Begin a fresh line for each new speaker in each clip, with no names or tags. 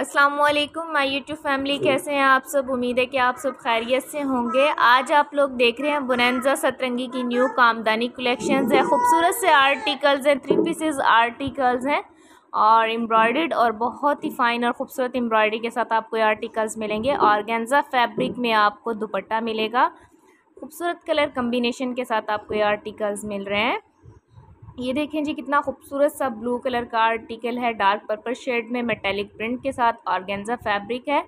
अस्सलाम वालेकुम my YouTube family कैसे हैं आप सब? उम्मीद है कि आप सब खैरियत से होंगे। आज आप लोग देख रहे हैं बुनंजा सतरंगी की न्यू कामदानी कलेक्शंस है। खूबसूरत से आर्टिकल्स हैं थ्री पीसेज आर्टिकल्स हैं और एम्ब्रॉयड और बहुत ही फ़ाइन और ख़ूबसूरत एम्ब्रॉयडरी के साथ आपको ये आर्टिकल्स मिलेंगे। और गेंजा फैब्रिक में आपको दुपट्टा मिलेगा। खूबसूरत कलर कम्बिनेशन के साथ आपको ये आर्टिकल्स मिल रहे हैं। ये देखें जी कितना खूबसूरत सा ब्लू कलर का आर्टिकल है, डार्क पर्पल शेड में मेटेलिक प्रिंट के साथ ऑर्गेन्जा फैब्रिक है।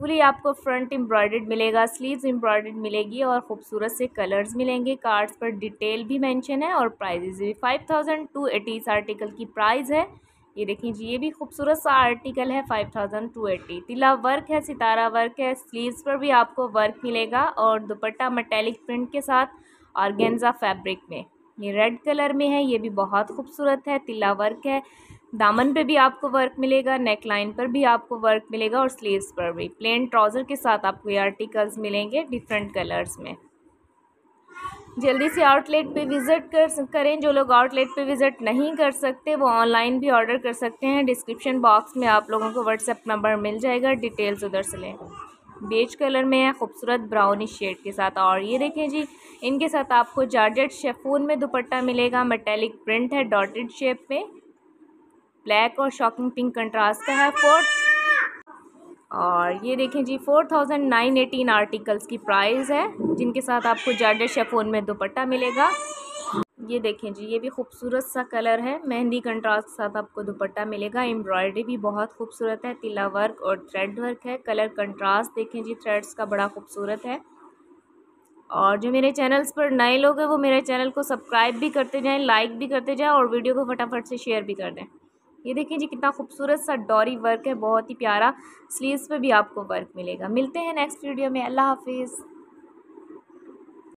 फुली आपको फ्रंट एम्ब्रॉयड मिलेगा, स्लीव्स एम्ब्रॉयड मिलेगी और ख़ूबसूरत से कलर्स मिलेंगे। कार्ड्स पर डिटेल भी मेंशन है और प्राइजेज भी फाइव थाउज़ेंड टू एटी इस आर्टिकल की प्राइस है। ये देखें जी, ये भी खूबसूरत सा आर्टिकल है फाइव थाउज़ेंड टू एटी तिला वर्क है, सितारा वर्क है, स्लीव्स पर भी आपको वर्क मिलेगा और दुपट्टा मटेलिक प्रिंट के साथ ऑर्गेन्जा फैब्रिक में। ये रेड कलर में है, ये भी बहुत खूबसूरत है तिल्ला वर्क है। दामन पे भी आपको वर्क मिलेगा नेक लाइन पर भी आपको वर्क मिलेगा और स्लीव्स पर भी। प्लेन ट्राउज़र के साथ आपको ये आर्टिकल्स मिलेंगे डिफरेंट कलर्स में। जल्दी से आउटलेट पे विज़िट कर करें, जो लोग आउटलेट पे विज़िट नहीं कर सकते, वो ऑनलाइन भी ऑर्डर कर सकते हैं। डिस्क्रिप्शन बॉक्स में आप लोगों को व्हाट्सएप नंबर मिल जाएगा, डिटेल्स उधर से लें। बेज कलर में है, खूबसूरत ब्राउनी शेड के साथ। और ये देखें जी, इनके साथ आपको जार्जेट शेफून में दुपट्टा मिलेगा मेटेलिक प्रिंट है डॉटेड शेप में। ब्लैक और शॉकिंग पिंक कंट्रास्ट का है फोर और ये देखें जी four thousand nine eighteen articles की प्राइस है, जिनके साथ आपको जार्जेट शेफोन में दुपट्टा मिलेगा। ये देखें जी, ये भी खूबसूरत सा कलर है। मेहंदी कंट्रास्ट के साथ आपको दुपट्टा मिलेगा। एम्ब्रॉयडरी भी बहुत खूबसूरत है। तिला वर्क और थ्रेड वर्क है। कलर कंट्रास्ट देखें जी, थ्रेड्स का बड़ा खूबसूरत है। और जो मेरे चैनल्स पर नए लोग हैं, वो मेरे चैनल को सब्सक्राइब भी करते जाएँ, लाइक भी करते जाएँ और वीडियो को फटाफट से शेयर भी कर दें। ये देखें जी, कितना खूबसूरत सा डॉरी वर्क है। बहुत ही प्यारा स्लीव्स पे भी आपको वर्क मिलेगा। मिलते हैं नेक्स्ट वीडियो में। अल्लाह हाफिज़।